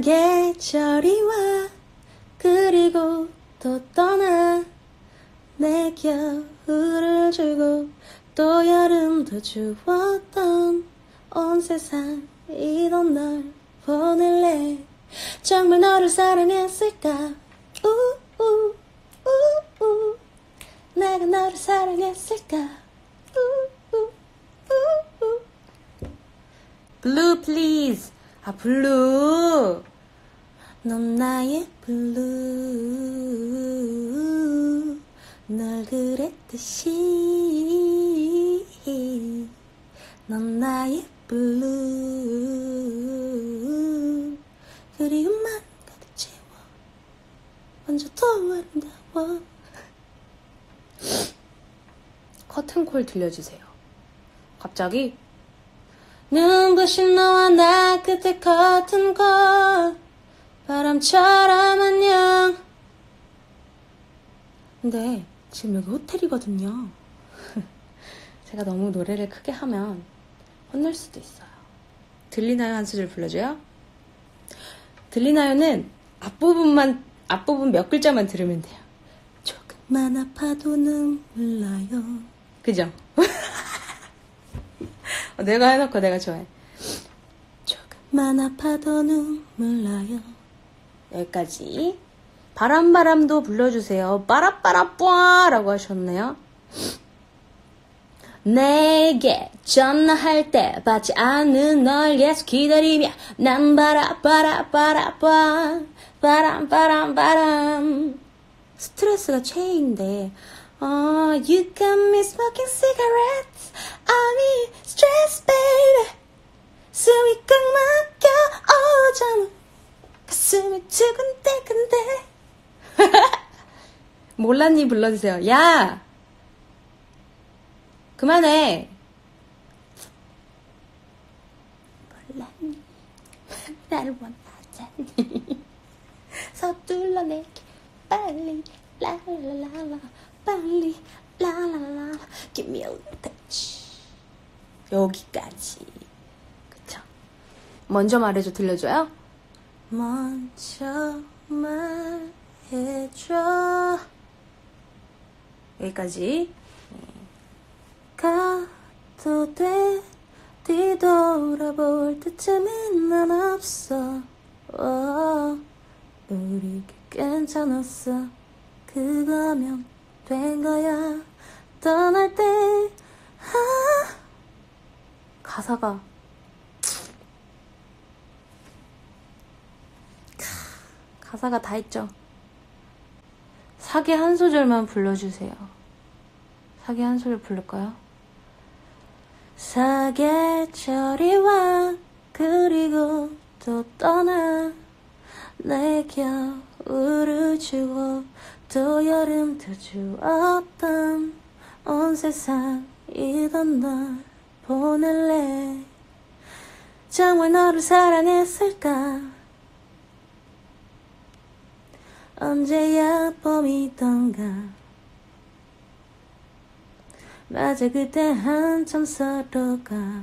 계절이 와 그리고 또 떠나 내 겨울을 주고 또 여름도 주었던 온 세상 이런 널 보낼래? 정말 너를 사랑했을까? 우우 우우. 내가 너를 사랑했을까? 우우 우우. 블루 플리즈 아 블루. 넌 나의 블루. 널 그랬듯이. 넌 나의 블루. 그리움만 가득 채워. 먼저 더 아름다워 커튼콜 들려주세요. 갑자기 눈부신 너와 나 끝에 커튼콜 바람처럼 안녕 근데 지금 여기 호텔이거든요. 제가 너무 노래를 크게 하면 혼날 수도 있어요. 들리나요? 한 소절 불러줘요. 들리나요는 앞부분만 앞부분 몇 글자만 들으면 돼요. 조금만 아파도 눈물 나요. 그죠? 어, 내가 해놓고 내가 좋아해. 조금만 아파도 눈물 나요. 여기까지. 바람바람도 불러주세요. 빠라빠라뿌아라고 하셨네요. 내게 전화할 때 받지 않는 널 계속 기다리며 난 바라바라바라빠 바람 바람 바람. 스트레스가 최애인데 어, you got me smoking cigarettes. I'm in stress baby. 숨이 꽉 막혀. 어쩌면 가슴이 두근대근데 몰랐니? 불러주세요. 야! 그만해. 몰랐니? 나를 원하잖니. 서둘러 내게 빨리. 라라라라 빨리 라라라 Give me a touch. 여기까지. 그쵸? 먼저 말해줘 들려줘요? 먼저 말해줘. 여기까지. 가도 돼 뒤돌아볼 때쯤엔 난 없어 어, 우리 괜찮았어 그거면 된 거야. 떠날 때. 아, 가사가. 가사가 다 있죠. 사계 한 소절만 불러주세요. 사계 한 소절 부를까요? 사계절이 와 그리고 또 떠나 내 겨울을 주고 또 여름도 주었던 온 세상 이던 널 보낼래? 정말 너를 사랑했을까? 언제야 봄이던가? 맞아 그때 한참 서로가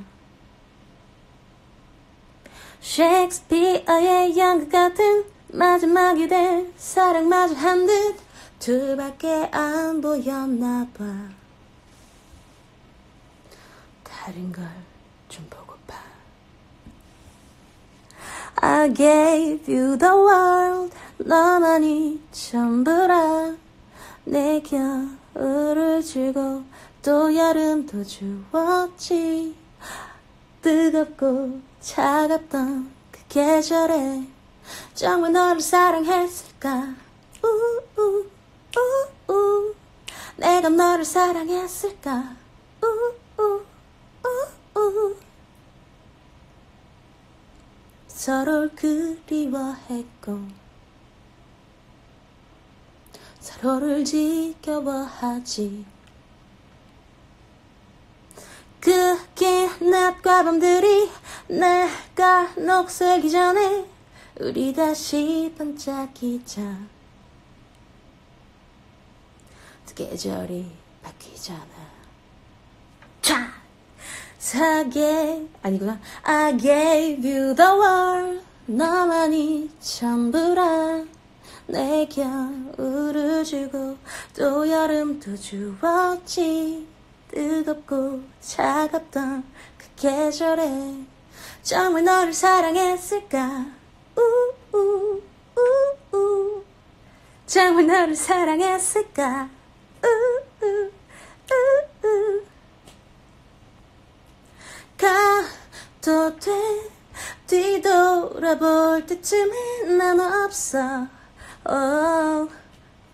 셰익스피어의 연극 같은 마지막이 될 사랑마저 한 듯 둘밖에 안 보였나 봐. 다른 걸 좀 보고파 I gave you the world 너만이 전부라. 내 겨울을 주고 또 여름도 주었지. 뜨겁고 차갑던 그 계절에 정말 너를 사랑했을까? 우우 우우 내가 너를 사랑했을까? 우우 서로를 그리워했고 서로를 지켜봐하지. 그긴 낮과 밤들이 내가 녹슬기 전에 우리 다시 반짝이자 계절이 바뀌잖아 차 사계 아니구나. I gave you the world 너만이 전부라. 내 겨울을 주고 또 여름도 주었지. 뜨겁고 차갑던 그 계절에 정말 너를 사랑했을까? 우우 우우. 정말 너를 사랑했을까 가도 돼 뒤돌아볼 때쯤에 난 없어. Oh,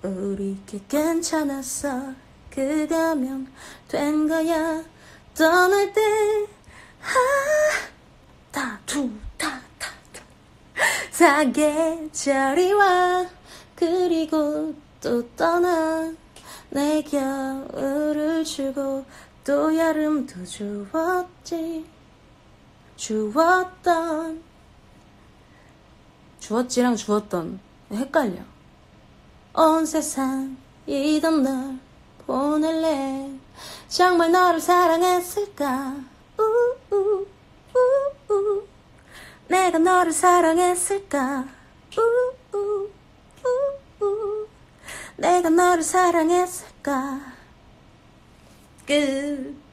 우리 꽤 괜찮았어. 그거면 된 거야. 떠날 때 다투다다다. 사계절이 와. 그리고 또 떠나 내 겨울을 주고 또 여름도 주었지. 주었던. 주었지랑 주었던 헷갈려. 온 세상 이던 널 보낼래? 정말 너를 사랑했을까? 우우 우우. 내가 너를 사랑했을까? 우우 내가 너를 사랑했을까? 끝